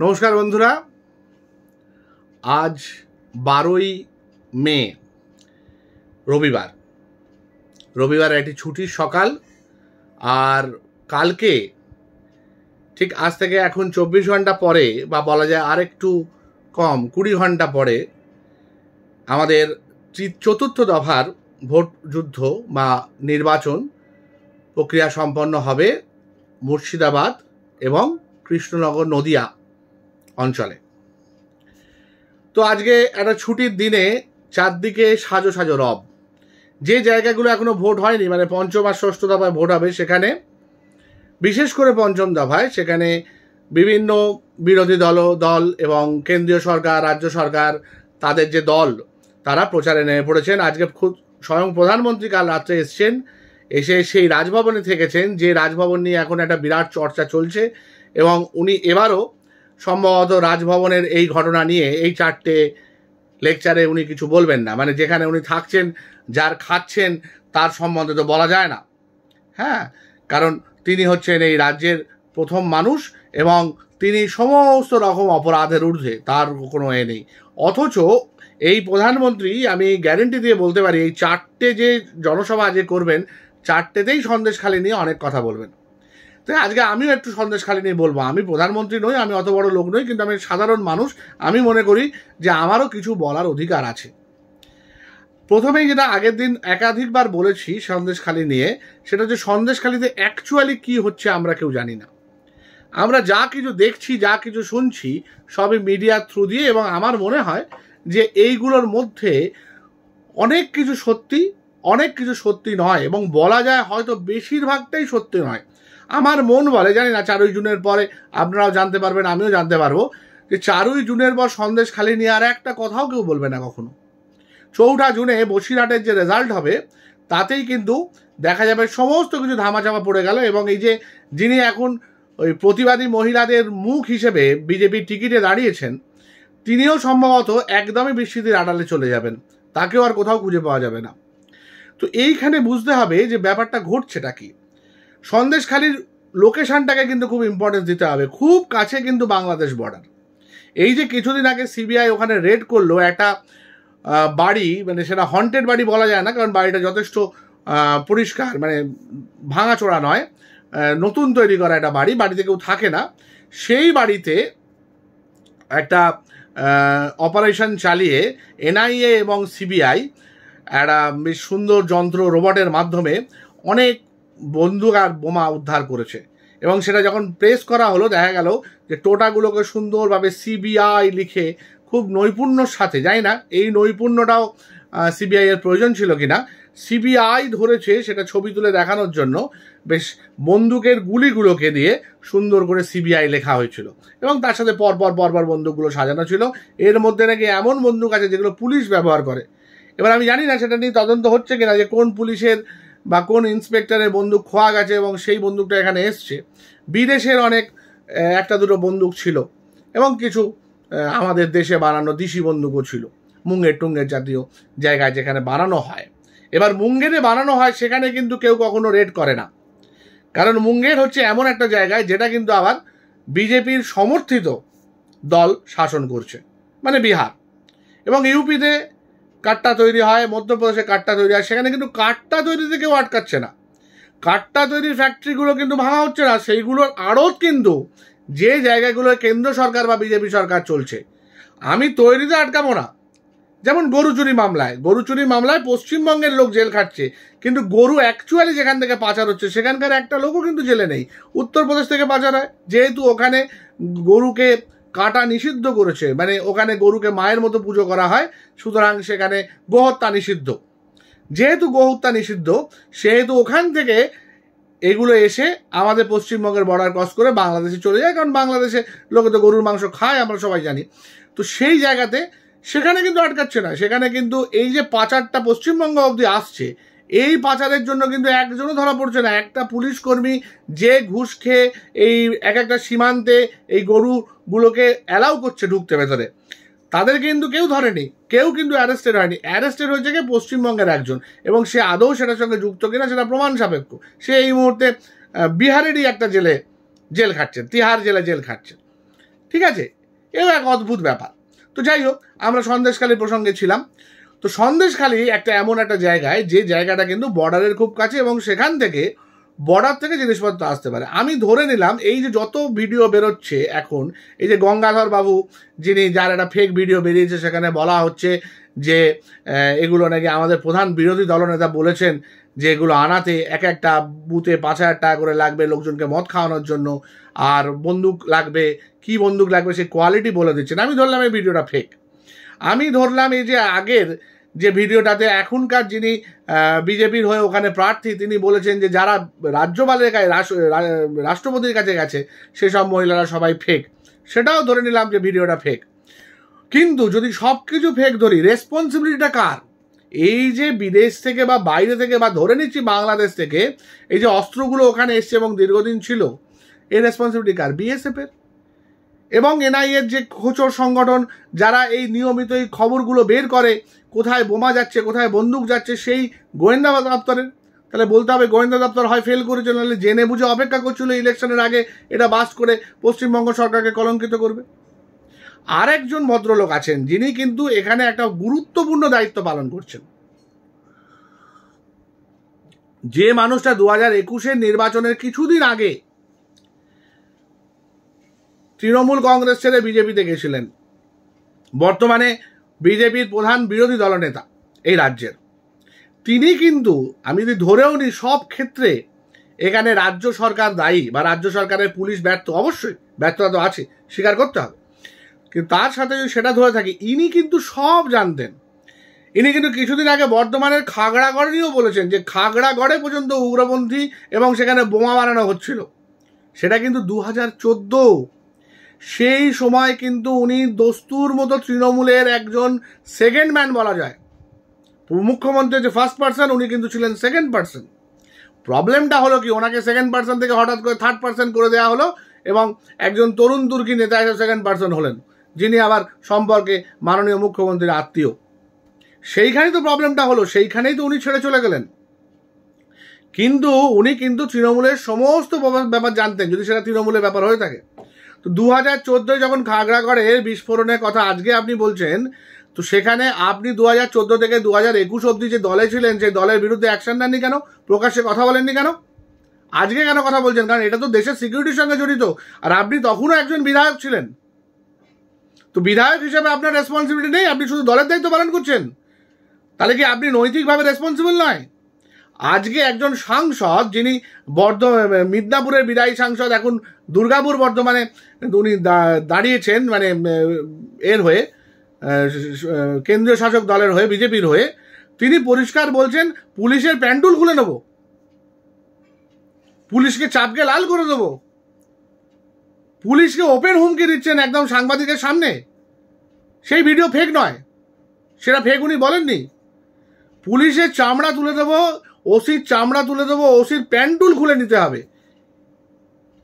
নমস্কার বন্ধুরা। আজ বারোই মে, রবিবার। রবিবার একটি ছুটির সকাল, আর কালকে ঠিক আজ থেকে এখন চব্বিশ ঘণ্টা পরে, বা বলা যায় আর একটু কম, কুড়ি ঘণ্টা পরে আমাদের চতুর্থ দফার ভোট যুদ্ধ বা নির্বাচন প্রক্রিয়া সম্পন্ন হবে মুর্শিদাবাদ এবং কৃষ্ণনগর নদিয়া। অঞ্চলে। তো আজকে একটা ছুটির দিনে চারদিকে সাজো সাজো রব। যে জায়গাগুলো এখনও ভোট হয়নি মানে পঞ্চম আর ষষ্ঠ দফায় ভোট হবে সেখানে, বিশেষ করে পঞ্চম দফায় সেখানে বিভিন্ন বিরোধী দল দল এবং কেন্দ্রীয় সরকার, রাজ্য সরকার, তাদের যে দল, তারা প্রচারে নেমে পড়েছেন। আজকে খুব স্বয়ং প্রধানমন্ত্রী কাল রাত্রে এসছেন, এসে সেই রাজভবনে থেকেছেন, যে রাজভবন নিয়ে এখন একটা বিরাট চর্চা চলছে এবং উনি এবারও সম্ভবত রাজভবনের এই ঘটনা নিয়ে এই চারটে লেকচারে উনি কিছু বলবেন না। মানে যেখানে উনি থাকছেন, যার খাচ্ছেন, তার সম্বন্ধে তো বলা যায় না। হ্যাঁ কারণ তিনি হচ্ছেন এই রাজ্যের প্রথম মানুষ এবং তিনি সমস্ত রকম অপরাধের ঊর্ধ্বে, তার কোনো এ নেই। অথচ এই প্রধানমন্ত্রী, আমি গ্যারেন্টি দিয়ে বলতে পারি, এই চারটে যে জনসভা যে করবেন, চারটেতেই সন্দেশখালী নিয়ে অনেক কথা বলবেন। তো আজকে আমিও একটু সন্দেশখালি নিয়ে বলব। আমি প্রধানমন্ত্রী নই, আমি অত বড় লোক নই, কিন্তু আমি সাধারণ মানুষ। আমি মনে করি যে আমারও কিছু বলার অধিকার আছে। প্রথমেই যেটা আগের দিন একাধিকবার বলেছি সন্দেশখালি নিয়ে, সেটা হচ্ছে সন্দেশখালিতে অ্যাকচুয়ালি কি হচ্ছে আমরা কেউ জানি না। আমরা যা কিছু দেখছি, যা কিছু শুনছি, সবই মিডিয়ার থ্রু দিয়ে এবং আমার মনে হয় যে এইগুলোর মধ্যে অনেক কিছু সত্যি, অনেক কিছু সত্যি নয় এবং বলা যায় হয়তো বেশিরভাগটাই সত্যি নয়। আমার মন বলে, জানি না, চারই জুনের পরে আপনারাও জানতে পারবেন, আমিও জানতে পারব, যে চারই জুনের পর সন্দেশ খালি নিয়ে আর একটা কথাও কেউ বলবে না কখনো। চৌঠা জুনে বসিরহাটের যে রেজাল্ট হবে, তাতেই কিন্তু দেখা যাবে সমস্ত কিছু ধামাচাপা পড়ে গেল এবং এই যে যিনি এখন ওই প্রতিবাদী মহিলাদের মুখ হিসেবে বিজেপির টিকিটে দাঁড়িয়েছেন, তিনিও সম্ভবত একদমই বিস্মৃতির আড়ালে চলে যাবেন। তাকেও আর কোথাও খুঁজে পাওয়া যাবে না। তো এইখানে বুঝতে হবে যে ব্যাপারটা ঘটছেটা কি। সন্দেশখালির লোকেশনটাকে কিন্তু খুব ইম্পর্টেন্স দিতে হবে। খুব কাছে কিন্তু বাংলাদেশ বর্ডার এই যে কিছুদিন আগে সিবিআই ওখানে রেড করল, একটা বাড়ি মানে সেটা হন্টেড বাড়ি বলা যায় না, কারণ বাড়িটা যথেষ্ট পরিষ্কার মানে ভাঙাচোরা নয়। নতুন তৈরি করা একটা বাড়ি, বাড়িতে কেউ থাকে না। সেই বাড়িতে একটা অপারেশন চালিয়ে এনআইএ এবং সিবিআই একটা বেশ সুন্দর যন্ত্র রোবটের মাধ্যমে অনেক বন্দুক আর বোমা উদ্ধার করেছে। এবং সেটা যখন প্রেস করা হলো, দেখা গেল যে টোটাগুলোকে সুন্দরভাবে সিবিআই লিখে খুব নৈপুণ্যর সাথে, জানি না এই নৈপুণ্যটাও সিবিআই এর প্রয়োজন ছিল কিনা, সিবিআই ধরেছে সেটা ছবি তুলে দেখানোর জন্য বেশ বন্দুকের গুলিগুলোকে দিয়ে সুন্দর করে সিবিআই লেখা হয়েছিল। এবং তার সাথে পরপর পরপর বন্দুকগুলো সাজানো ছিল। এর মধ্যে নাকি এমন বন্দুক আছে যেগুলো পুলিশ ব্যবহার করে। এবার আমি জানি না সেটা নিয়ে তদন্ত হচ্ছে কিনা, যে কোন পুলিশের বা কোন ইন্সপেক্টরের বন্দুক খোয়া গেছে এবং সেই বন্দুকটা এখানে এসছে। বিদেশের অনেক একটা দুটো বন্দুক ছিল এবং কিছু আমাদের দেশে বানানো দিশি বন্দুকও ছিল। মুঙ্গের টুঙ্গের জাতীয় জায়গায় যেখানে বানানো হয়। এবার মুঙ্গেরে বানানো হয় সেখানে কিন্তু কেউ কখনো রেড করে না। কারণ মুঙ্গের হচ্ছে এমন একটা জায়গায় যেটা কিন্তু আবার বিজেপির সমর্থিত দল শাসন করছে। মানে বিহার। এবং ইউপিতে কাট্টা তৈরি হয়, মধ্যপ্রদেশে কাঠটা তৈরি হয়, সেখানে কিন্তু কাট্টা তৈরিতে কেউ আটকাচ্ছে না। কাঠটা তৈরির ফ্যাক্টরিগুলো কিন্তু ভাঙা হচ্ছে না সেইগুলোর আড়ত কিন্তু যে জায়গাগুলো কেন্দ্র সরকার বা বিজেপি সরকার চলছে, আমি তৈরিতে আটকাবো না। যেমন গরু চুরি মামলায়, গরু চুরি মামলায় পশ্চিমবঙ্গের লোক জেল খাটছে, কিন্তু গরু অ্যাকচুয়ালি যেখান থেকে পাচার হচ্ছে, সেখানকার একটা লোকও কিন্তু জেলে নেই। উত্তরপ্রদেশ থেকে পাচার হয়, যেহেতু ওখানে গরুকে কাটা নিষিদ্ধ করেছে। মানে ওখানে গরুকে মায়ের মতো পুজো করা হয়, সুতরাং সেখানে গোহত্যা নিষিদ্ধ। যেহেতু গোহত্যা নিষিদ্ধ, সেহেতু ওখান থেকে এগুলো এসে আমাদের পশ্চিমবঙ্গের বর্ডার ক্রস করে বাংলাদেশে চলে যায়, কারণ বাংলাদেশে লোকে তো গরুর মাংস খায়, আমরা সবাই জানি। তো সেই জায়গাতে সেখানে কিন্তু আটকাচ্ছে না। সেখানে কিন্তু এই যে পাচারটা পশ্চিমবঙ্গ অবধি আসছে, এই পাচারের জন্য কিন্তু একজনও ধরা পড়ছে না। একটা পুলিশ কর্মী যে ঘুষ খেয়ে এই এক একটা সীমান্তে এই গরুগুলোকে অ্যালাউ করছে ঢুকতে ভেতরে। তাদের কিন্তু কেউ ধরেনি, কেউ কিন্তু অ্যারেস্টেড হয়নি। অ্যারেস্টেড হয়েছে কি? পশ্চিমবঙ্গের একজন। এবং সে আদৌ সেটার সঙ্গে যুক্ত কিনা সেটা প্রমাণ সাপেক্ষ। সে এই মুহূর্তে বিহারেরই একটা জেলে, জেল খাটছেন তিহার জেলে জেল খাটছেন ঠিক আছে? এও এক অদ্ভুত ব্যাপার। তো যাই হোক, আমরা সন্দেশখালী প্রসঙ্গে ছিলাম। তো সন্দেশখালী একটা এমন একটা জায়গায়, যে জায়গাটা কিন্তু বর্ডারের খুব কাছে এবং সেখান থেকে বর্ডার থেকে জিনিসপত্র আসতে পারে। আমি ধরে নিলাম, এই যে যত ভিডিও বেরোচ্ছে এখন, এই যে গঙ্গাধর বাবু, যিনি যার একটা ফেক ভিডিও বেরিয়েছে, সেখানে বলা হচ্ছে যে এগুলো নাকি আমাদের প্রধান বিরোধী দলনেতা বলেছেন যে, এগুলো আনাতে এক একটা বুথে পাঁচ হাজার টাকা করে লাগবে লোকজনকে মদ খাওয়ানোর জন্য, আর বন্দুক লাগবে, কি বন্দুক লাগবে সে কোয়ালিটি বলে দিচ্ছেন। আমি ধরলাম এই ভিডিওটা ফেক আমি ধরলাম এই যে আগের যে ভিডিওটাতে এখনকার যিনি বিজেপির হয়ে ওখানে প্রার্থী, তিনি বলেছেন যে যারা রাজ্যপালের কাছে রাষ্ট্রপতির কাছে গেছে, সেসব মহিলারা সবাই ফেক সেটাও ধরে নিলাম যে ভিডিওটা ফেক কিন্তু যদি সব কিছু ফেক ধরি রেসপন্সিবিলিটিটা কার? এই যে বিদেশ থেকে বা বাইরে থেকে বা ধরে নিচ্ছি বাংলাদেশ থেকে, এই যে অস্ত্রগুলো ওখানে এসছে এবং দীর্ঘদিন ছিল এই রেসপন্সিবিলিটি কার? বিএসএফের এবং এনআইএর যে খোচর সংগঠন, যারা এই নিয়মিত এই খবরগুলো বের করে, কোথায় বোমা যাচ্ছে, কোথায় বন্দুক যাচ্ছে, সেই গোয়েন্দা দপ্তরের। তাহলে বলতে হবে, গোয়েন্দা দপ্তর হয় ফেল করেছিল নাহলে জেনে বুঝে অপেক্ষা করছিল ইলেকশনের আগে, এটা বাস করে পশ্চিমবঙ্গ সরকারকে কলঙ্কিত করবে। আরেকজন ভদ্রলোক আছেন, যিনি কিন্তু এখানে একটা গুরুত্বপূর্ণ দায়িত্ব পালন করছেন। যে মানুষটা দু হাজার একুশের নির্বাচনের কিছুদিন আগে তৃণমূল কংগ্রেস ছেড়ে বিজেপিতে গেছিলেন। বর্তমানে বিজেপির প্রধান বিরোধী দলনেতা এই রাজ্যের। তিনি কিন্তু, আমি যদি ধরেও নিই, সব ক্ষেত্রে এখানে রাজ্য সরকার দায়ী বা রাজ্য সরকারের পুলিশ ব্যর্থ, অবশ্যই ব্যর্থতা তো আছে, স্বীকার করতে হবে। কিন্তু তার সাথে যদি সেটা ধরে থাকি, ইনি কিন্তু সব জানতেন। ইনি কিন্তু কিছুদিন আগে বর্ধমানের খাগড়াগড় নিয়েও বলেছেন যে খাগড়াগড়ে পর্যন্ত উগ্রপন্থী এবং সেখানে বোমা বানানো হচ্ছিল। সেটা কিন্তু দু হাজার চোদ্দ সেই সময় কিন্তু উনি দস্তুর মতো তৃণমূলের একজন সেকেন্ড ম্যান বলা যায়। মুখ্যমন্ত্রী যে ফার্স্ট পার্সন উনি কিন্তু ছিলেন সেকেন্ড পার্সন প্রবলেমটা হলো কি, ওনাকে সেকেন্ড পার্সন থেকে হঠাৎ করে থার্ড পার্সন করে দেওয়া হলো এবং একজন তরুণ তুর্কি নেতা এসে সেকেন্ড পার্সন হলেন, যিনি আবার সম্পর্কে মাননীয় মুখ্যমন্ত্রীর আত্মীয়। সেইখানেই তো প্রবলেমটা হলো, সেইখানেই তো উনি ছেড়ে চলে গেলেন। কিন্তু উনি কিন্তু তৃণমূলের সমস্ত ব্যাপার জানতেন, যদি সেটা তৃণমূলের ব্যাপার হয়ে থাকে। তো দু হাজার চোদ্দোয় যখন খাগড়াগড়ে বিস্ফোরণের কথা আজকে আপনি বলছেন, তো সেখানে আপনি দু হাজার চোদ্দ থেকে দু হাজার একুশ অব্দি যে দলে ছিলেন, সেই দলের বিরুদ্ধে অ্যাকশন নেননি কেন? প্রকাশ্যে কথা বলেননি কেন? আজকে কেন কথা বলছেন? কারণ এটা তো দেশের সিকিউরিটির সঙ্গে জড়িত। আর আপনি তখনও একজন বিধায়ক ছিলেন। তো বিধায়ক হিসেবে আপনার রেসপন্সিবিলিটি নেই, আপনি শুধু দলের দায়িত্ব পালন করছেন। তাহলে কি আপনি নৈতিকভাবে রেসপন্সিবল নয়? আজকে একজন সাংসদ যিনি বর্ধ, মিদনাপুরের বিদায়ী সাংসদ, এখন দুর্গাপুর বর্ধমানে উনি দাঁড়িয়েছেন মানে এর হয়ে কেন্দ্রীয় শাসক দলের হয়ে, বিজেপির হয়ে। তিনি পরিষ্কার বলছেন, পুলিশের প্যান্ডুল খুলে নেব। পুলিশকে চাপকে লাল করে দেব। পুলিশকে ওপেন হুমকি দিচ্ছেন একদম সাংবাদিকের সামনে। সেই ভিডিও ফেক নয়। সেটা ফেক উনি বলেননি। পুলিশের চামড়া তুলে দেবো ওসির চামড়া তুলে দেবো, ওসির প্যান্টুল খুলে নিতে হবে।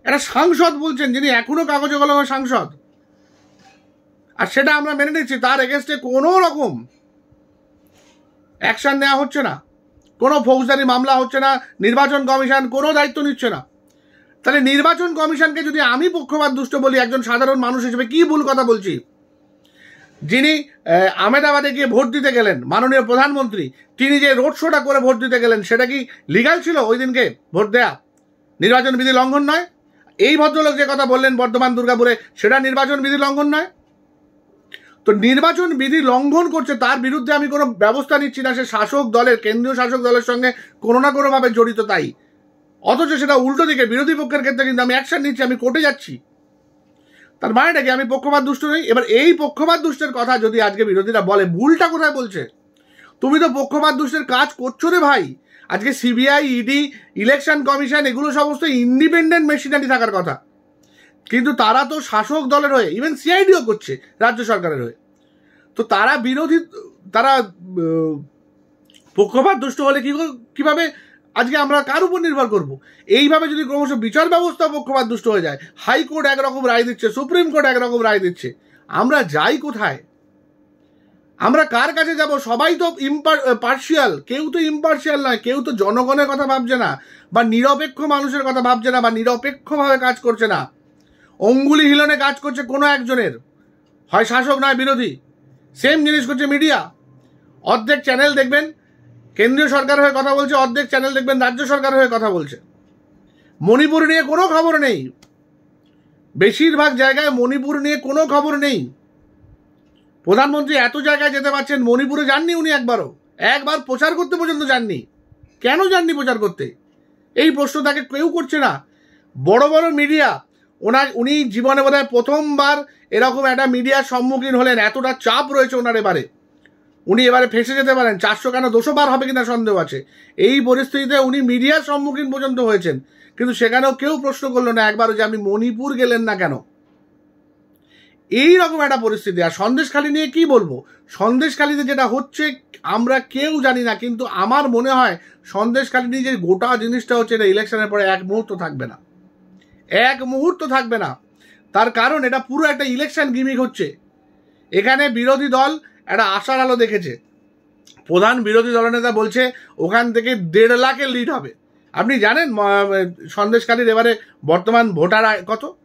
একটা সাংসদ বলছেন যিনি এখনও কাগজে কলমের সাংসদ। আর সেটা আমরা মেনে নিচ্ছি, তার এগেনস্টে কোনো রকম অ্যাকশন নেওয়া হচ্ছে না। কোনো ফৌজদারি মামলা হচ্ছে না, নির্বাচন কমিশন কোনো দায়িত্ব নিচ্ছে না। তাহলে নির্বাচন কমিশনকে যদি আমি পক্ষপাত দুষ্ট বলি, একজন সাধারণ মানুষ হিসেবে কি ভুল কথা বলছি? যিনি আহমেদাবাদে গিয়ে ভোট দিতে গেলেন, মাননীয় প্রধানমন্ত্রী, তিনি যে রোড শোটা করে ভোট দিতে গেলেন, সেটা কি লিগাল ছিল ওই দিনকে ভোট দেয়া? নির্বাচন বিধি লঙ্ঘন নয়? এই ভদ্রলোক যে কথা বললেন বর্ধমান দুর্গাপুরে, সেটা নির্বাচন বিধি লঙ্ঘন নয়? তো নির্বাচন বিধি লঙ্ঘন করছে, তার বিরুদ্ধে আমি কোনো ব্যবস্থা নিচ্ছি না, সে শাসক দলের, কেন্দ্রীয় শাসক দলের সঙ্গে কোনো না কোনোভাবে জড়িত তাই। অথচ সেটা উল্টো দিকে, বিরোধী পক্ষের ক্ষেত্রে কিন্তু আমি অ্যাকশন নিচ্ছি, আমি কোর্টে যাচ্ছি। তার মানেটা কি? আমি পক্ষপাত দুষ্ট নই? এবার এই পক্ষপাত দুষ্টের কথা যদি আজকে বিরোধীরা বলে, ভুলটা কোথায় বলছে? তুমি তো পক্ষপাত দুষ্টের কাজ করছ রে ভাই। আজকে সিবিআই ইডি ইলেকশন কমিশন এগুলো সমস্ত ইন্ডিপেন্ডেন্ট মেশিনারি থাকার কথা। কিন্তু তারা তো শাসক দলের হয়ে ইভেন সিআইডিও করছে রাজ্য সরকারের হয়ে। তো তারা বিরোধী, তারা পক্ষপাত দুষ্ট হলে কী কীভাবে আজকে আমরা কার উপর নির্ভর করব? এইভাবে যদি ক্রমশ বিচার ব্যবস্থা পক্ষপাত দুষ্ট হয়ে যায় হাইকোর্ট একরকম রায় দিচ্ছে, সুপ্রিম কোর্ট একরকম রায় দিচ্ছে, আমরা যাই কোথায়? আমরা কার কাছে যাব? সবাই তো পার্শিয়াল কেউ তো ইম্পার্শিয়াল নয়, কেউ তো জনগণের কথা ভাবছে না, বা নিরপেক্ষ মানুষের কথা ভাবছে না, বা নিরপেক্ষভাবে কাজ করছে না। অঙ্গুলি হিলনে কাজ করছে কোনো একজনের। হয় শাসক নয় বিরোধী। সেম জিনিস করছে মিডিয়া অর্ধেক চ্যানেল দেখবেন কেন্দ্রীয় সরকার হয়ে কথা বলছে, অর্ধেক চ্যানেল দেখবেন, রাজ্য সরকার হয়ে কথা বলছে। মণিপুর নিয়ে কোনো খবর নেই। বেশিরভাগ জায়গায় মণিপুর নিয়ে কোনো খবর নেই। প্রধানমন্ত্রী এত জায়গায় যেতে পারছেন, মণিপুরে যাননি উনি একবারও। একবার প্রচার করতে পর্যন্ত যাননি। কেন যাননি প্রচার করতে? এই প্রশ্ন তাকে কেউ করছে না। বড় বড় মিডিয়া, ওনার, উনি জীবনে বোধহয় প্রথমবার এরকম একটা মিডিয়ার সম্মুখীন হলেন, এতটা চাপ রয়েছে ওনার এবারে। উনি এবারে ফেসে যেতে পারেন। চারশো কেন? দুশো বার হবে কিনা সন্দেহ আছে। এই পরিস্থিতিতে উনি মিডিয়ার সম্মুখীন পর্যন্ত হয়েছেন। কিন্তু সেখানেও কেউ প্রশ্ন করল না একবারও যে আমি মণিপুর গেলেন না কেন? এই রকম একটা পরিস্থিতি। আর সন্দেশখালি নিয়ে কি বলব? সন্দেশখালিতে যেটা হচ্ছে, আমরা কেউ জানি না, কিন্তু আমার মনে হয় সন্দেশখালি নিয়ে যে গোটা জিনিসটা হচ্ছে এটা ইলেকশনের পরে এক মুহূর্ত থাকবে না। এক মুহূর্ত থাকবে না। তার কারণ এটা পুরো একটা ইলেকশন গিমিক হচ্ছে। এখানে বিরোধী দল একটা আশার আলো দেখেছে। প্রধান বিরোধী দলনেতা বলছে, ওখান থেকে দেড় লাখের লিড হবে। আপনি জানেন সন্দেশকারীর এবারে বর্তমান ভোটার কত?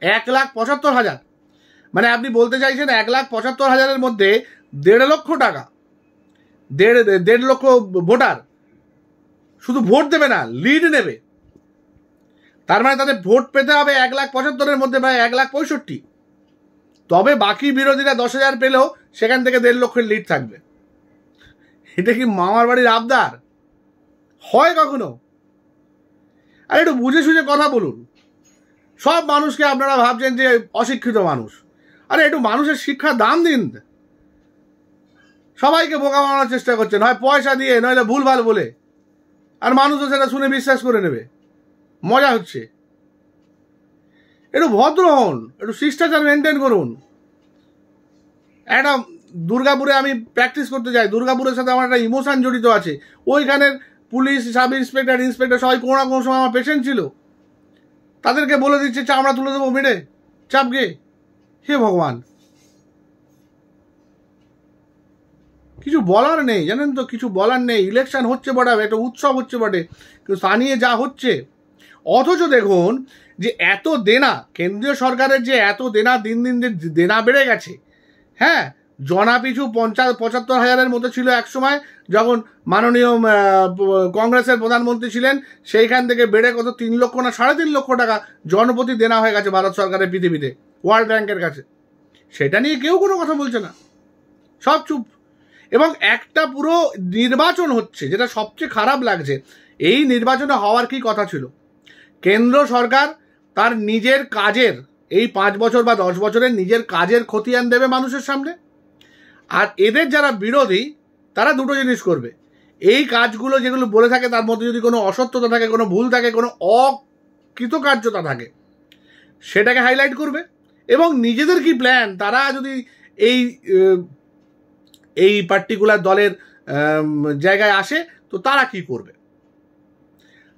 এক লাখ পঁচাত্তর হাজার। মানে আপনি বলতে চাইছেন এক লাখ পঁচাত্তর হাজারের মধ্যে দেড় লক্ষ টাকা। দেড় দেড় লক্ষ ভোটার। শুধু ভোট দেবে না লিড নেবে। তার মানে তাদের ভোট পেতে হবে এক লাখ পঁচাত্তরের মধ্যে, প্রায় এক লাখ পঁয়ষট্টি। তবে বাকি বিরোধীরা দশ হাজার পেলেও সেখান থেকে দেড় লক্ষের লিড থাকবে। এটা কি মামার বাড়ির আবদার? হয় কখনো? আর একটু বুঝে সুঝে কথা বলুন। সব মানুষকে আপনারা ভাবছেন যে অশিক্ষিত মানুষ। আরে একটু মানুষের শিক্ষার দাম দিন। সবাইকে বোকা বানানোর চেষ্টা করছেন। হয় পয়সা দিয়ে, নইলে ভুলভাল বলে। আর মানুষও সেটা শুনে বিশ্বাস করে নেবে। মজা হচ্ছে। একটু ভদ্র হন, একটু শিষ্টাচার মেনটেন করুন। একটা দুর্গাপুরে আমি প্র্যাকটিস করতে যাই, দুর্গাপুরের সাথে আমার একটা ইমোশান জড়িত আছে। ওইখানের পুলিশ সাব ইন্সপেক্টর ইন্সপেক্টর সবাই কোনো না কোনো সময় আমার পেশেন্ট ছিল। তাদেরকে বলে দিচ্ছে, চামড়া তুলে দেবো, মেরে চাপকে হে ভগবান। কিছু বলার নেই, জানেন তো, কিছু বলার নেই। ইলেকশন হচ্ছে বটে, একটা উৎসব হচ্ছে বটে। কিন্তু স্থানীয় যা হচ্ছে অথচ দেখুন যে এত দেনা, কেন্দ্রীয় সরকারের যে এত দেনা দিন দিন যে দেনা বেড়ে গেছে হ্যাঁ? জনা পিছু পঞ্চাশ, পঁচাত্তর হাজারের মতো ছিল এক সময়, যখন মাননীয় কংগ্রেসের প্রধানমন্ত্রী ছিলেন, সেইখান থেকে বেড়ে কত তিন লক্ষ না সাড়ে তিন লক্ষ টাকা জনপ্রতি দেনা হয়ে গেছে ভারত সরকারের পৃথিবীতে, ওয়ার্ল্ড ব্যাংকের কাছে। সেটা নিয়ে কেউ কোনো কথা বলছে না। সব চুপ। এবং একটা পুরো নির্বাচন হচ্ছে, যেটা সবচেয়ে খারাপ লাগছে, এই নির্বাচনে হওয়ার কি কথা ছিল? কেন্দ্র সরকার তার নিজের কাজের, এই পাঁচ বছর বা দশ বছরের নিজের কাজের খতিয়ান দেবে মানুষের সামনে। আর এদের যারা বিরোধী, তারা দুটো জিনিস করবে। এই কাজগুলো যেগুলো বলে থাকে, তার মধ্যে যদি কোনো অসত্যতা থাকে, কোনো ভুল থাকে, কোনো অকৃতকার্যতা থাকে, সেটাকে হাইলাইট করবে। এবং নিজেদের কি প্ল্যান তারা যদি এই এই পার্টিকুলার দলের জায়গায় আসে, তো তারা কি করবে?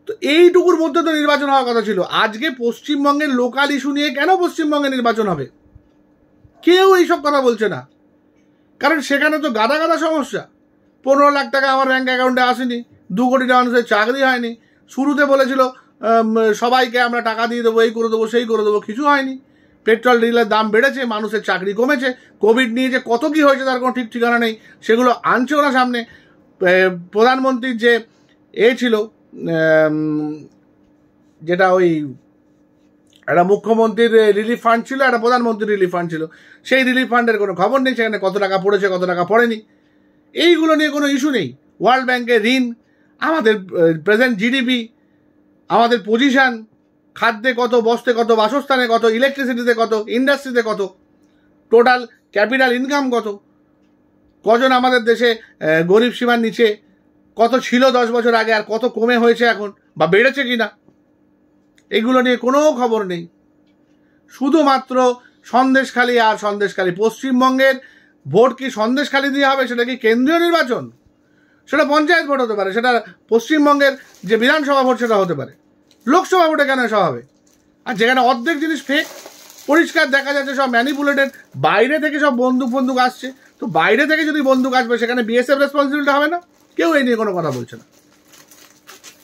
তো এইটুকুর মধ্যে তো নির্বাচন হওয়ার কথা ছিল। আজকে পশ্চিমবঙ্গের লোকাল ইস্যু নিয়ে কেন পশ্চিমবঙ্গে নির্বাচন হবে? কেউ এইসব কথা বলছে না। কারণ সেখানে তো গাদা গাদা সমস্যা। পনেরো লাখ টাকা আমার ব্যাঙ্ক অ্যাকাউন্টে আসেনি। দু কোটি মানুষের চাকরি হয়নি। শুরুতে বলেছিল সবাইকে আমরা টাকা দিয়ে দেবো, এই করে দেবো, সেই করে দেবো, কিছু হয়নি। পেট্রোল ডিজেলের দাম বেড়েছে, মানুষের চাকরি কমেছে। কোভিড নিয়ে যে কত কী হয়েছে তার কোনো ঠিক ঠিকানা নেই। সেগুলো আনছেও না সামনে। প্রধানমন্ত্রীর যে এ ছিল যেটা ওই একটা মুখ্যমন্ত্রীর রিলিফ ফান্ড ছিল, একটা প্রধানমন্ত্রীর রিলিফ ফান্ড ছিল। সেই রিলিফ ফান্ডের কোনো খবর নেই, সেখানে কত টাকা পড়েছে, কত টাকা পড়েনি। এইগুলো নিয়ে কোনো ইস্যু নেই। ওয়ার্ল্ড ব্যাংকের ঋণ, আমাদের প্রেজেন্ট জিডিপি আমাদের পজিশান খাদ্যে কত বস্তে কত, বাসস্থানে কত ইলেকট্রিসিটিতে কত ইন্ডাস্ট্রিতে কত টোটাল ক্যাপিটাল ইনকাম কত, কজন আমাদের দেশে গরিব সীমার নিচে কত ছিল দশ বছর আগে আর কত কমে হয়েছে এখন বা বেড়েছে কি না এগুলো নিয়ে কোনো খবর নেই। শুধুমাত্র সন্দেশখালী আর সন্দেশখালী। পশ্চিমবঙ্গের ভোট কি সন্দেশখালী দিয়ে হবে, সেটা কি কেন্দ্রীয় নির্বাচন? সেটা পঞ্চায়েত ভোট হতে পারে, সেটা পশ্চিমবঙ্গের যে বিধানসভা ভোট সেটা হতে পারে। লোকসভা ভোটে কেন এসব হবে? আর যেখানে অর্ধেক জিনিস ফেক পরিষ্কার দেখা যাচ্ছে সব ম্যানিপুলেটেড বাইরে থেকে সব বন্দুক বন্দুক আসছে। তো বাইরে থেকে যদি বন্দুক আসবে, সেখানে বিএসএফ রেসপন্সিবিলিটি হবে না? কেউ এই নিয়ে কোনো কথা বলছে না।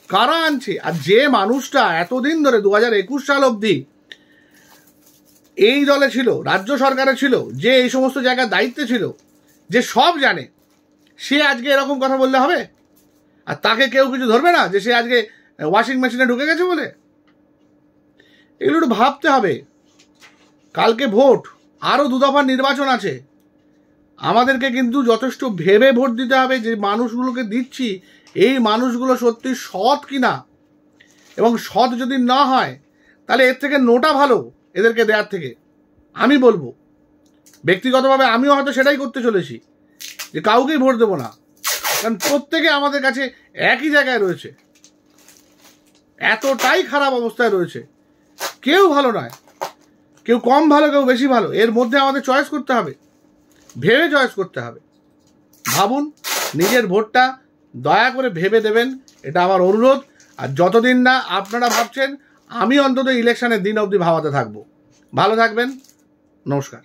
কারা আনছে? আর যে মানুষটা এতদিন ধরে দু হাজার একুশ সাল অবধি এই দলে ছিল, রাজ্য সরকারে ছিল, যে এই সমস্ত জায়গার দায়িত্বে ছিল, যে সব জানে, সে আজকে এরকম কথা বললে হবে? আর তাকে কেউ কিছু ধরবে না যে সে আজকে ওয়াশিং মেশিনে ঢুকে গেছে বলে? এগুলো একটু ভাবতে হবে। কালকে ভোট আরও দু দফার নির্বাচন আছে। আমাদেরকে কিন্তু যথেষ্ট ভেবে ভোট দিতে হবে যে মানুষগুলোকে দিচ্ছি, এই মানুষগুলো সত্যি সৎ কিনা। এবং সৎ যদি না হয়, তাহলে এর থেকে নোটা ভালো এদেরকে দেওয়ার থেকে। আমি বলব, ব্যক্তিগতভাবে আমিও হয়তো সেটাই করতে চলেছি, যে কাউকেই ভোট দেবো না। কারণ প্রত্যেকে আমাদের কাছে একই জায়গায় রয়েছে। এতটাই খারাপ অবস্থায় রয়েছে। কেউ ভালো নয়, কেউ কম ভালো, কেউ বেশি ভালো। এর মধ্যে আমাদের চয়েস করতে হবে। ভেবে চয়েস করতে হবে। ভাবুন, নিজের ভোটটা দয়া করে ভেবে দেবেন, এটা আমার অনুরোধ। আর যতদিন না আপনারা ভাবছেন, আমি অন্তত ইলেকশনের দিন অবধি ভাবাতে থাকব। ভালো থাকবেন, নমস্কার।